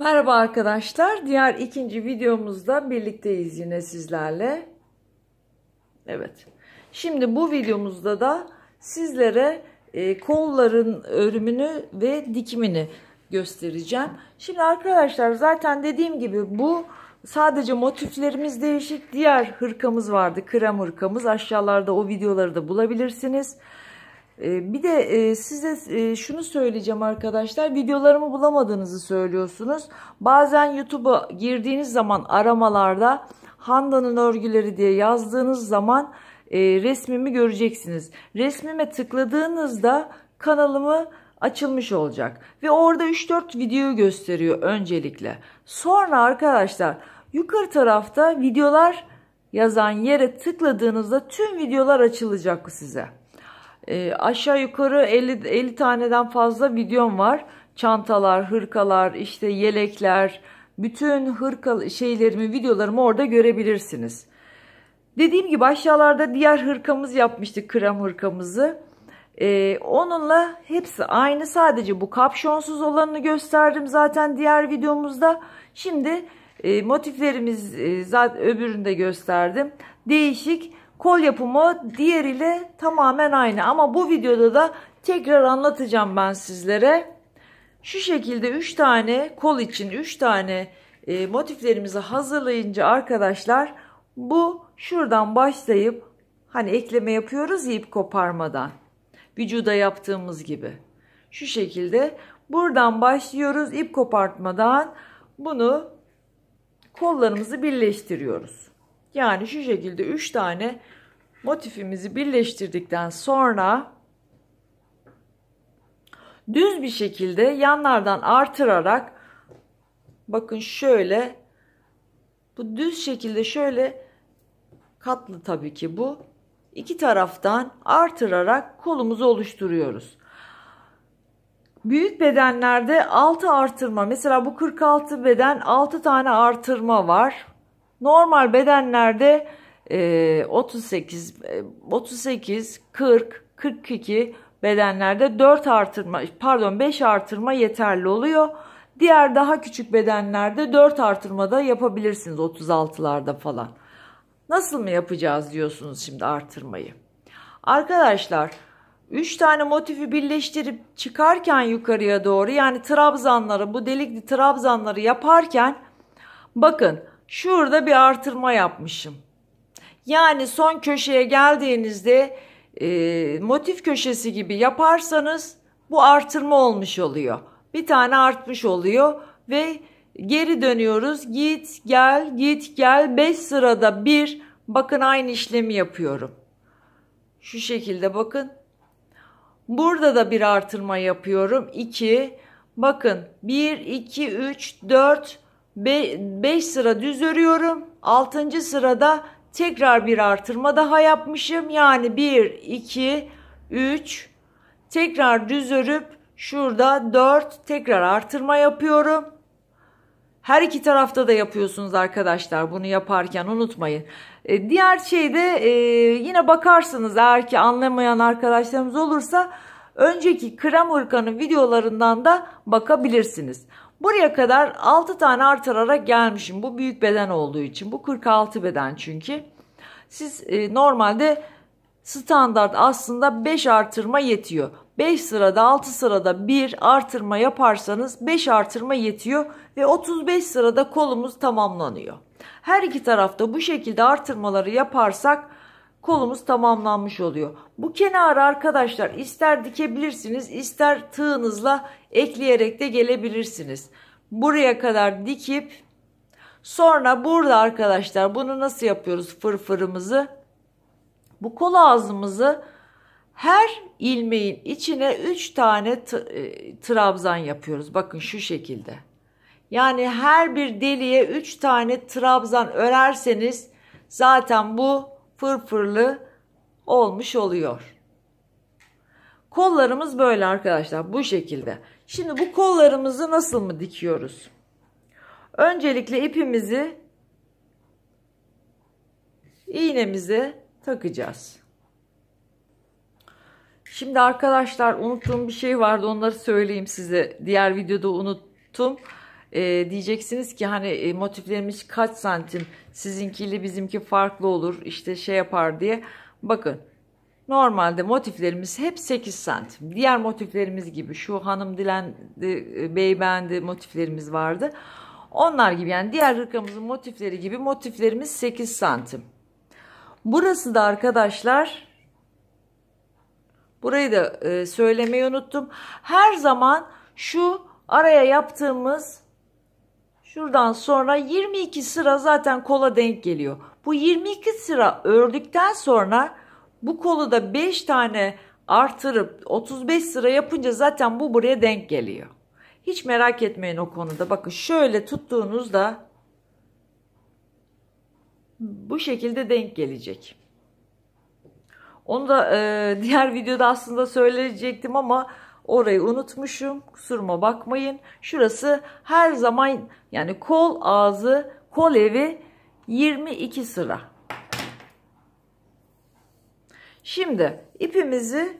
Merhaba arkadaşlar. Diğer ikinci videomuzda birlikteyiz yine sizlerle. Evet. Şimdi bu videomuzda da sizlere e, kolların örümünü ve dikimini göstereceğim. Şimdi arkadaşlar zaten dediğim gibi bu sadece motiflerimiz değişik. Diğer hırkamız vardı. Krem hırkamız. Aşağılarda o videoları da bulabilirsiniz. Ee, bir de e, size e, şunu söyleyeceğim arkadaşlar. Videolarımı bulamadığınızı söylüyorsunuz. Bazen YouTube'a girdiğiniz zaman aramalarda Handa'nın örgüleri diye yazdığınız zaman e, resmimi göreceksiniz. Resmime tıkladığınızda kanalımı açılmış olacak. Ve orada 3-4 videoyu gösteriyor öncelikle. Sonra arkadaşlar yukarı tarafta videolar yazan yere tıkladığınızda tüm videolar açılacak size. E, aşağı yukarı 50, 50 taneden fazla videom var. Çantalar, hırkalar, işte yelekler, bütün hırka şeylerimi, videolarımı orada görebilirsiniz. Dediğim gibi aşağılarda diğer hırkamız yapmıştık, krem hırkamızı. Ee, onunla hepsi aynı sadece bu kapşonsuz olanını gösterdim zaten diğer videomuzda. Şimdi e, motiflerimiz e, zaten öbüründe gösterdim. Değişik Kol yapımı diğeriyle tamamen aynı ama bu videoda da tekrar anlatacağım ben sizlere. Şu şekilde 3 tane kol için 3 tane e, motiflerimizi hazırlayınca arkadaşlar bu şuradan başlayıp hani ekleme yapıyoruz ya ip koparmadan. Vücuda yaptığımız gibi. Şu şekilde buradan başlıyoruz ip kopartmadan bunu kollarımızı birleştiriyoruz. Yani şu şekilde 3 tane motifimizi birleştirdikten sonra düz bir şekilde yanlardan artırarak bakın şöyle bu düz şekilde şöyle katlı tabii ki bu iki taraftan artırarak kolumuzu oluşturuyoruz. Büyük bedenlerde 6 artırma mesela bu 46 beden 6 tane artırma var. Normal bedenlerde e, 38, 38, 40, 42 bedenlerde 4 artırma pardon 5 artırma yeterli oluyor. Diğer daha küçük bedenlerde 4 artırma da yapabilirsiniz 36'larda falan. Nasıl mı yapacağız diyorsunuz şimdi artırmayı. Arkadaşlar 3 tane motifi birleştirip çıkarken yukarıya doğru yani trabzanları bu delikli trabzanları yaparken bakın şurada bir artırma yapmışım. Yani son köşeye geldiğinizde e, motif köşesi gibi yaparsanız bu artırma olmuş oluyor. Bir tane artmış oluyor ve geri dönüyoruz. Git gel git gel 5 sırada bir bakın aynı işlemi yapıyorum. Şu şekilde bakın. Burada da bir artırma yapıyorum. 2 bakın 1 2 3 4 5 sıra düz örüyorum. 6. sırada tekrar bir artırma daha yapmışım. Yani 1 2 3 tekrar düz örüp şurada 4 tekrar artırma yapıyorum. Her iki tarafta da yapıyorsunuz arkadaşlar bunu yaparken unutmayın. E, diğer şeyde e, yine bakarsınız eğer ki anlamayan arkadaşlarımız olursa önceki krem hırkanın videolarından da bakabilirsiniz. Buraya kadar 6 tane artırarak gelmişim. Bu büyük beden olduğu için. Bu 46 beden çünkü. Siz e, normalde standart aslında 5 artırma yetiyor. 5 sırada 6 sırada 1 artırma yaparsanız 5 artırma yetiyor ve 35 sırada kolumuz tamamlanıyor. Her iki tarafta bu şekilde artırmaları yaparsak kolumuz tamamlanmış oluyor. Bu kenarı arkadaşlar ister dikebilirsiniz ister tığınızla ekleyerek de gelebilirsiniz. Buraya kadar dikip sonra burada arkadaşlar bunu nasıl yapıyoruz fırfırımızı? Bu kol ağzımızı her ilmeğin içine 3 tane e, trabzan yapıyoruz. Bakın şu şekilde. Yani her bir deliğe 3 tane trabzan örerseniz zaten bu fırfırlı olmuş oluyor. Kollarımız böyle arkadaşlar bu şekilde. Şimdi bu kollarımızı nasıl mı dikiyoruz? Öncelikle ipimizi iğnemize takacağız. Şimdi arkadaşlar unuttuğum bir şey vardı onları söyleyeyim size. Diğer videoda unuttum. E, diyeceksiniz ki hani e, motiflerimiz kaç santim sizinkiyle bizimki farklı olur işte şey yapar diye. Bakın normalde motiflerimiz hep 8 santim. Diğer motiflerimiz gibi şu hanım dilendi, e, beybendi motiflerimiz vardı. Onlar gibi yani diğer hırkamızın motifleri gibi motiflerimiz 8 santim. Burası da arkadaşlar burayı da e, söylemeyi unuttum. Her zaman şu araya yaptığımız şuradan sonra 22 sıra zaten kola denk geliyor. Bu 22 sıra ördükten sonra bu kolu da 5 tane artırıp 35 sıra yapınca zaten bu buraya denk geliyor. Hiç merak etmeyin o konuda. Bakın şöyle tuttuğunuzda bu şekilde denk gelecek. Onu da e, diğer videoda aslında söyleyecektim ama orayı unutmuşum. Kusuruma bakmayın. Şurası her zaman yani kol ağzı, kol evi 22 sıra. Şimdi ipimizi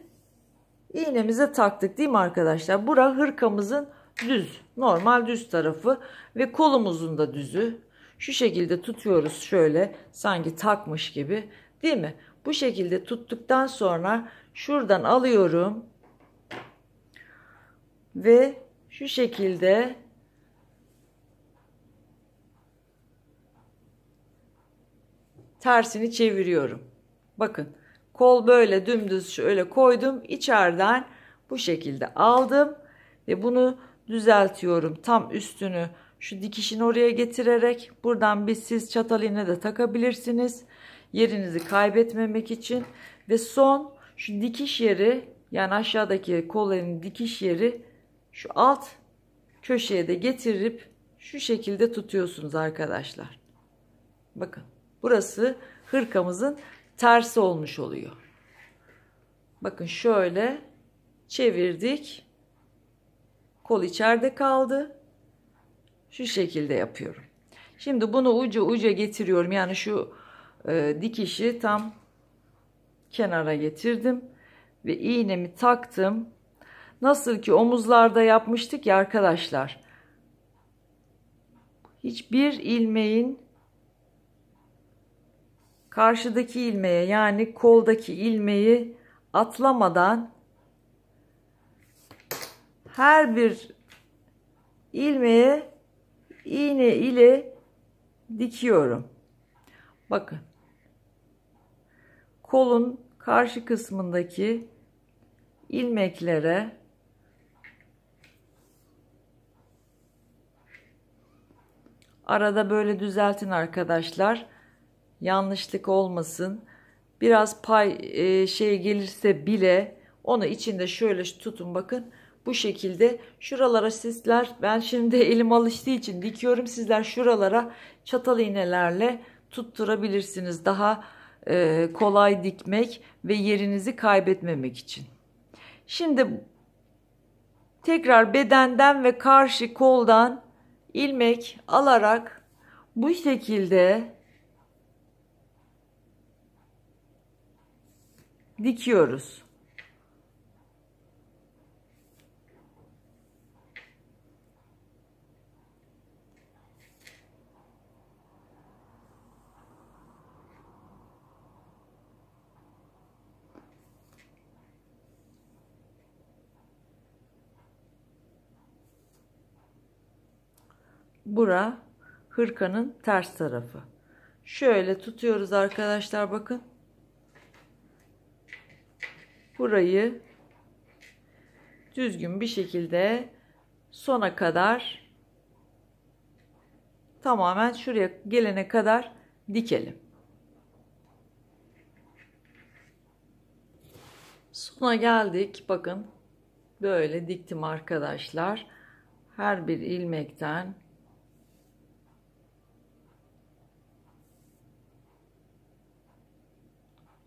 iğnemize taktık değil mi arkadaşlar? Bura hırkamızın düz, normal düz tarafı ve kolumuzun da düzü. Şu şekilde tutuyoruz şöyle sanki takmış gibi değil mi? Bu şekilde tuttuktan sonra şuradan alıyorum ve şu şekilde tersini çeviriyorum. Bakın kol böyle dümdüz şöyle koydum. içeriden bu şekilde aldım ve bunu düzeltiyorum. Tam üstünü şu dikişin oraya getirerek buradan bir siz çatal iğne de takabilirsiniz. Yerinizi kaybetmemek için ve son şu dikiş yeri yani aşağıdaki kolların dikiş yeri şu alt köşeye de getirip şu şekilde tutuyorsunuz arkadaşlar. Bakın burası hırkamızın tersi olmuş oluyor. Bakın şöyle çevirdik. Kol içeride kaldı. Şu şekilde yapıyorum. Şimdi bunu ucu uca getiriyorum. Yani şu e, dikişi tam kenara getirdim. Ve iğnemi taktım. Nasıl ki omuzlarda yapmıştık ya arkadaşlar. Hiçbir ilmeğin karşıdaki ilmeğe yani koldaki ilmeği atlamadan her bir ilmeğe iğne ile dikiyorum. Bakın. Kolun karşı kısmındaki ilmeklere arada böyle düzeltin arkadaşlar. Yanlışlık olmasın. Biraz pay e, şey gelirse bile onu içinde şöyle tutun bakın. Bu şekilde şuralara sizler ben şimdi elim alıştığı için dikiyorum. Sizler şuralara çatal iğnelerle tutturabilirsiniz. Daha e, kolay dikmek ve yerinizi kaybetmemek için. Şimdi tekrar bedenden ve karşı koldan ilmek alarak bu şekilde dikiyoruz. Bura hırkanın ters tarafı. Şöyle tutuyoruz arkadaşlar bakın. Burayı düzgün bir şekilde sona kadar tamamen şuraya gelene kadar dikelim. Sona geldik. Bakın böyle diktim arkadaşlar. Her bir ilmekten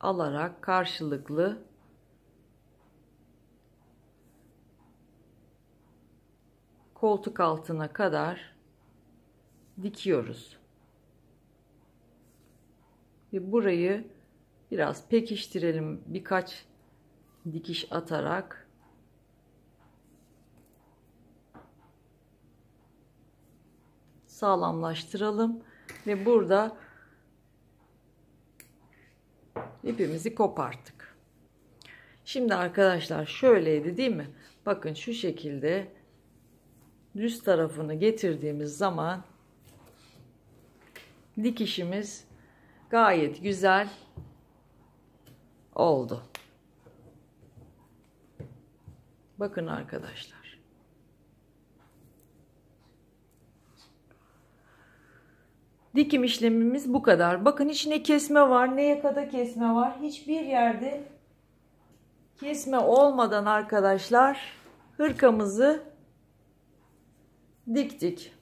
alarak karşılıklı koltuk altına kadar dikiyoruz. Ve burayı biraz pekiştirelim birkaç dikiş atarak sağlamlaştıralım ve burada ipimizi koparttık. Şimdi arkadaşlar şöyleydi değil mi? Bakın şu şekilde düz tarafını getirdiğimiz zaman dikişimiz gayet güzel oldu. Bakın arkadaşlar. Dikim işlemimiz bu kadar. Bakın içine kesme var. Ne yakada kesme var. Hiçbir yerde kesme olmadan arkadaşlar hırkamızı diktik.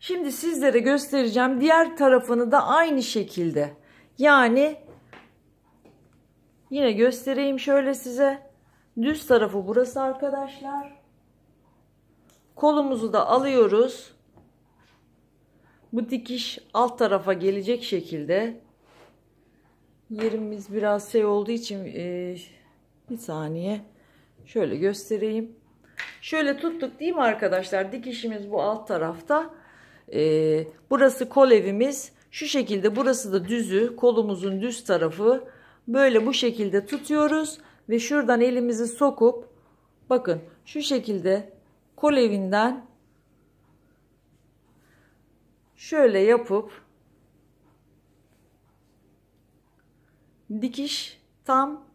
Şimdi sizlere göstereceğim. Diğer tarafını da aynı şekilde. Yani yine göstereyim şöyle size. Düz tarafı burası arkadaşlar. Kolumuzu da alıyoruz. Bu dikiş alt tarafa gelecek şekilde. Yerimiz biraz şey olduğu için e, bir saniye şöyle göstereyim. Şöyle tuttuk değil mi arkadaşlar? Dikişimiz bu alt tarafta. E, burası kol evimiz. Şu şekilde burası da düzü. Kolumuzun düz tarafı. Böyle bu şekilde tutuyoruz. Ve şuradan elimizi sokup bakın şu şekilde kol evinden şöyle yapıp dikiş tam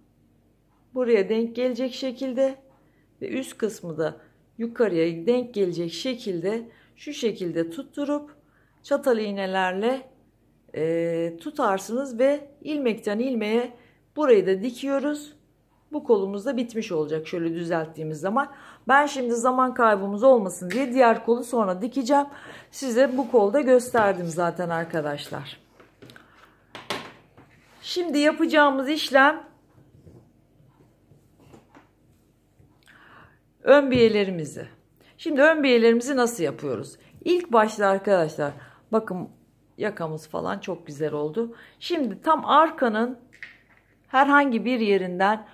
buraya denk gelecek şekilde ve üst kısmı da yukarıya denk gelecek şekilde şu şekilde tutturup çatal iğnelerle e, tutarsınız ve ilmekten ilmeğe burayı da dikiyoruz. Bu kolumuz da bitmiş olacak şöyle düzelttiğimiz zaman. Ben şimdi zaman kaybımız olmasın diye diğer kolu sonra dikeceğim. Size bu kolda gösterdim zaten arkadaşlar. Şimdi yapacağımız işlem ön biyelerimizi. Şimdi ön biyelerimizi nasıl yapıyoruz? İlk başta arkadaşlar bakın yakamız falan çok güzel oldu. Şimdi tam arkanın herhangi bir yerinden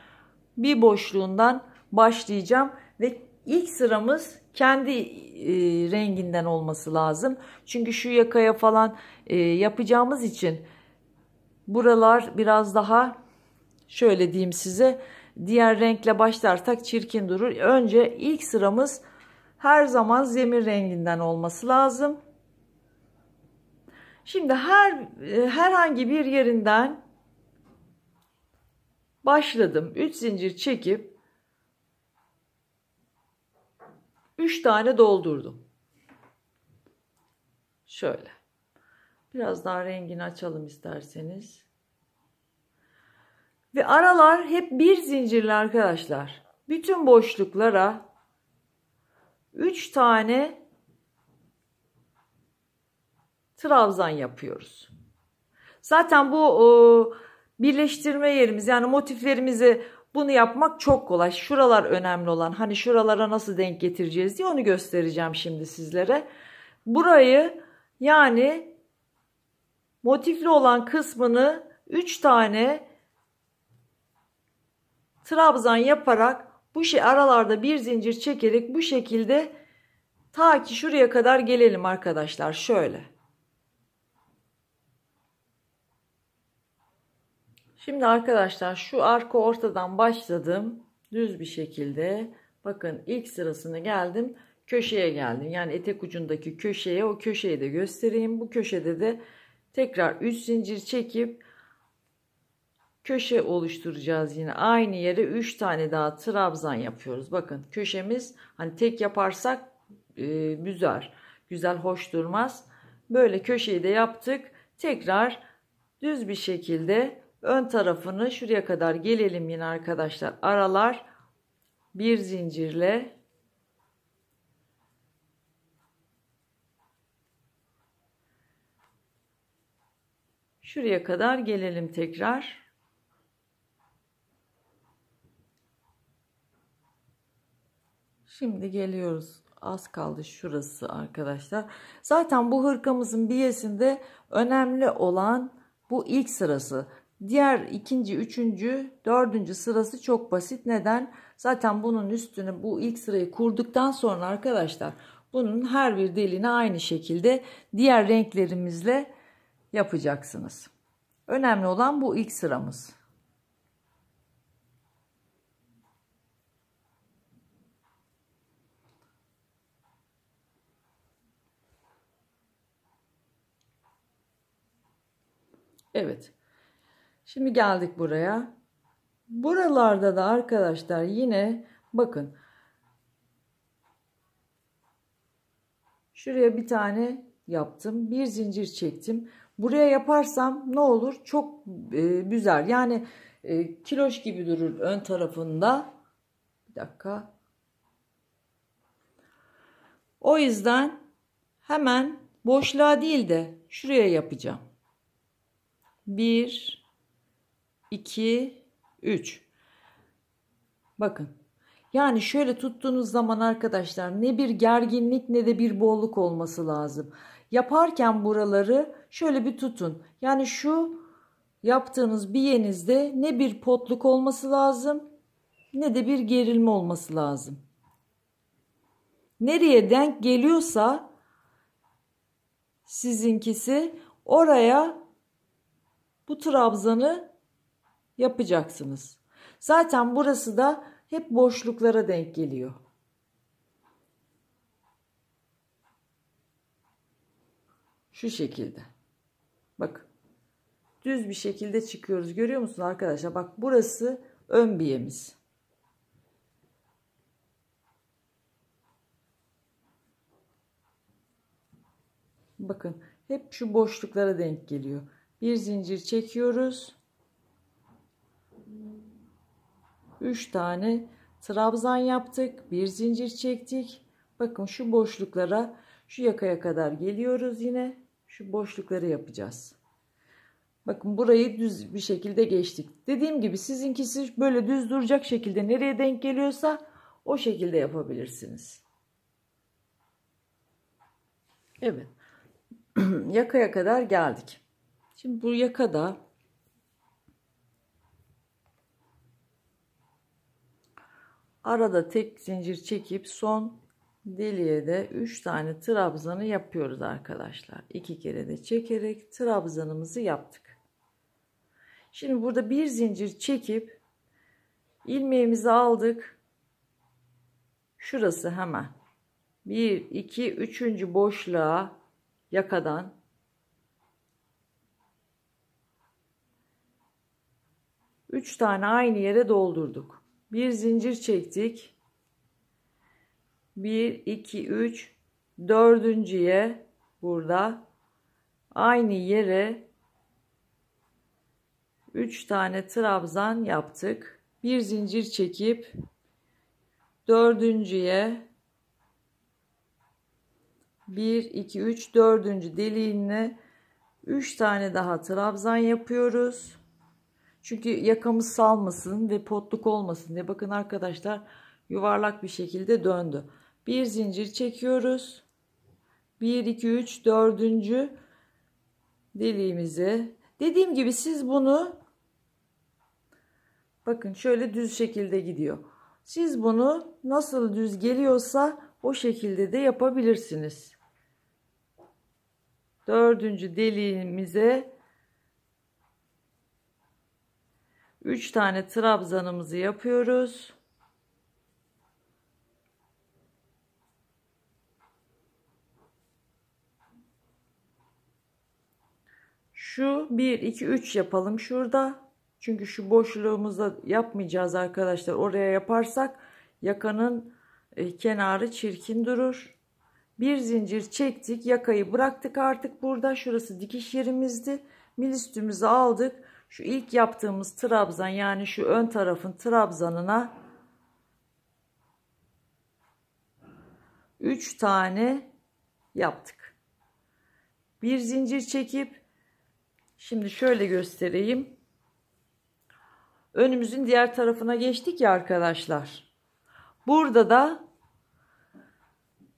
bir boşluğundan başlayacağım ve ilk sıramız kendi e, renginden olması lazım. Çünkü şu yakaya falan e, yapacağımız için buralar biraz daha şöyle diyeyim size diğer renkle başlarsak çirkin durur. Önce ilk sıramız her zaman zemin renginden olması lazım. Şimdi her e, herhangi bir yerinden başladım. 3 zincir çekip 3 tane doldurdum. Şöyle. Biraz daha rengini açalım isterseniz. Ve aralar hep bir zincirli arkadaşlar. Bütün boşluklara 3 tane trabzan yapıyoruz. Zaten bu o, birleştirme yerimiz yani motiflerimizi bunu yapmak çok kolay. Şuralar önemli olan hani şuralara nasıl denk getireceğiz diye onu göstereceğim şimdi sizlere. Burayı yani motifli olan kısmını 3 tane trabzan yaparak bu şey aralarda bir zincir çekerek bu şekilde ta ki şuraya kadar gelelim arkadaşlar şöyle. Şimdi arkadaşlar şu arka ortadan başladım. Düz bir şekilde. Bakın ilk sırasını geldim. Köşeye geldim. Yani etek ucundaki köşeye o köşeyi de göstereyim. Bu köşede de tekrar 3 zincir çekip köşe oluşturacağız yine. Aynı yere 3 tane daha trabzan yapıyoruz. Bakın köşemiz hani tek yaparsak e, büzer. Güzel hoş durmaz. Böyle köşeyi de yaptık. Tekrar düz bir şekilde ön tarafını şuraya kadar gelelim yine arkadaşlar. Aralar bir zincirle şuraya kadar gelelim tekrar. Şimdi geliyoruz. Az kaldı şurası arkadaşlar. Zaten bu hırkamızın biyesinde önemli olan bu ilk sırası. Diğer ikinci, üçüncü, dördüncü sırası çok basit. Neden? Zaten bunun üstüne bu ilk sırayı kurduktan sonra arkadaşlar Bunun her bir deliğini aynı şekilde diğer renklerimizle yapacaksınız. Önemli olan bu ilk sıramız. Evet. Şimdi geldik buraya. Buralarda da arkadaşlar yine bakın. Şuraya bir tane yaptım. Bir zincir çektim. Buraya yaparsam ne olur? Çok e, büzer. Yani e, kiloş gibi durur ön tarafında. Bir dakika. O yüzden hemen boşluğa değil de şuraya yapacağım. 1 2 3 Bakın. Yani şöyle tuttuğunuz zaman arkadaşlar ne bir gerginlik ne de bir bolluk olması lazım. Yaparken buraları şöyle bir tutun. Yani şu yaptığınız biyenizde ne bir potluk olması lazım ne de bir gerilme olması lazım. Nereye denk geliyorsa sizinkisi oraya bu trabzanı yapacaksınız. Zaten burası da hep boşluklara denk geliyor. Şu şekilde. Bak. Düz bir şekilde çıkıyoruz. Görüyor musun arkadaşlar? Bak burası ön biyemiz. Bakın hep şu boşluklara denk geliyor. Bir zincir çekiyoruz. 3 tane trabzan yaptık. Bir zincir çektik. Bakın şu boşluklara şu yakaya kadar geliyoruz yine. Şu boşlukları yapacağız. Bakın burayı düz bir şekilde geçtik. Dediğim gibi sizinkisi böyle düz duracak şekilde nereye denk geliyorsa o şekilde yapabilirsiniz. Evet. Yakaya kadar geldik. Şimdi bu yakada arada tek zincir çekip son deliğe de 3 tane trabzanı yapıyoruz arkadaşlar. 2 kere de çekerek trabzanımızı yaptık. Şimdi burada bir zincir çekip ilmeğimizi aldık. Şurası hemen. 1 2 3. boşluğa yakadan 3 tane aynı yere doldurduk. Bir zincir çektik. 1 2 3 dördüncüye burada aynı yere 3 tane trabzan yaptık. Bir zincir çekip dördüncüye 1 2 3 dördüncü deliğine 3 tane daha trabzan yapıyoruz. Çünkü yakamız salmasın ve potluk olmasın diye. Bakın arkadaşlar yuvarlak bir şekilde döndü. Bir zincir çekiyoruz. 1, 2, 3, 4. deliğimizi. Dediğim gibi siz bunu bakın şöyle düz şekilde gidiyor. Siz bunu nasıl düz geliyorsa o şekilde de yapabilirsiniz. Dördüncü deliğimize 3 tane trabzanımızı yapıyoruz. Şu 1 2 3 yapalım şurada. Çünkü şu boşluğumuzda yapmayacağız arkadaşlar. Oraya yaparsak yakanın e, kenarı çirkin durur. Bir zincir çektik. Yakayı bıraktık artık burada. Şurası dikiş yerimizdi. Mil üstümüzü aldık şu ilk yaptığımız trabzan yani şu ön tarafın trabzanına 3 tane yaptık. Bir zincir çekip şimdi şöyle göstereyim. Önümüzün diğer tarafına geçtik ya arkadaşlar. Burada da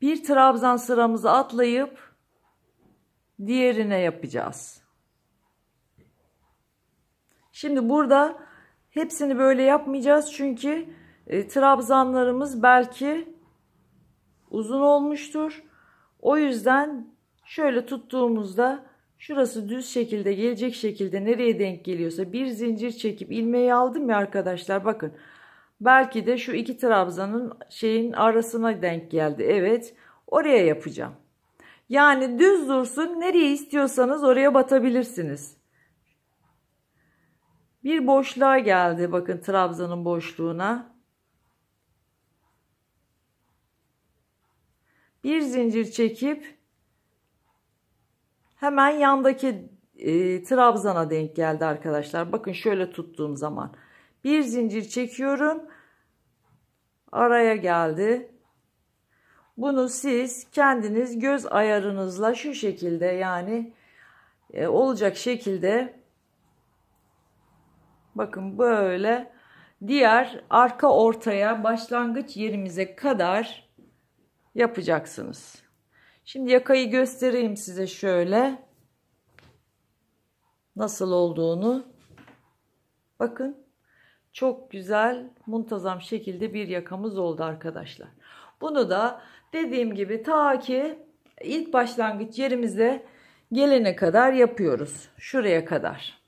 bir trabzan sıramızı atlayıp diğerine yapacağız. Şimdi burada hepsini böyle yapmayacağız çünkü e, trabzanlarımız belki uzun olmuştur. O yüzden şöyle tuttuğumuzda şurası düz şekilde gelecek şekilde nereye denk geliyorsa bir zincir çekip ilmeği aldım ya arkadaşlar bakın. Belki de şu iki trabzanın şeyin arasına denk geldi. Evet oraya yapacağım. Yani düz dursun nereye istiyorsanız oraya batabilirsiniz. Bir boşluğa geldi bakın trabzanın boşluğuna. Bir zincir çekip hemen yandaki e, trabzana denk geldi arkadaşlar. Bakın şöyle tuttuğum zaman bir zincir çekiyorum. Araya geldi. Bunu siz kendiniz göz ayarınızla şu şekilde yani e, olacak şekilde bakın böyle diğer arka ortaya başlangıç yerimize kadar yapacaksınız. Şimdi yakayı göstereyim size şöyle nasıl olduğunu. Bakın çok güzel muntazam şekilde bir yakamız oldu arkadaşlar. Bunu da dediğim gibi ta ki ilk başlangıç yerimize gelene kadar yapıyoruz. Şuraya kadar.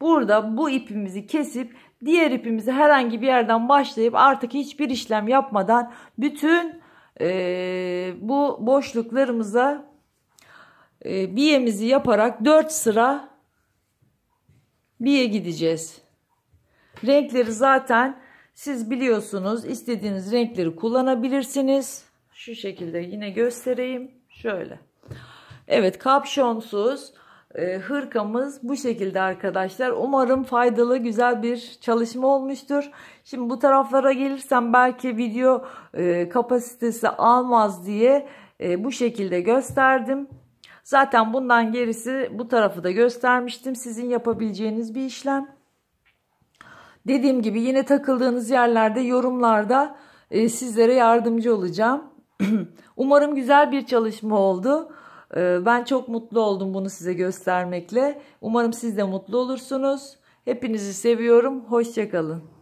Burada bu ipimizi kesip diğer ipimizi herhangi bir yerden başlayıp artık hiçbir işlem yapmadan bütün e, bu boşluklarımıza e, biyemizi yaparak 4 sıra biye gideceğiz. Renkleri zaten siz biliyorsunuz istediğiniz renkleri kullanabilirsiniz. Şu şekilde yine göstereyim. Şöyle. Evet kapşonsuz hırkamız bu şekilde arkadaşlar. Umarım faydalı güzel bir çalışma olmuştur. Şimdi bu taraflara gelirsem belki video e, kapasitesi almaz diye e, bu şekilde gösterdim. Zaten bundan gerisi bu tarafı da göstermiştim. Sizin yapabileceğiniz bir işlem. Dediğim gibi yine takıldığınız yerlerde yorumlarda e, sizlere yardımcı olacağım. Umarım güzel bir çalışma oldu. E, ben çok mutlu oldum bunu size göstermekle. Umarım siz de mutlu olursunuz. Hepinizi seviyorum. Hoşçakalın.